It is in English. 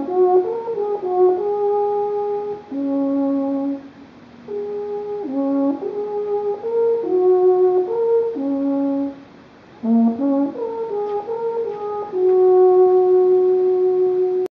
Mm-hmm.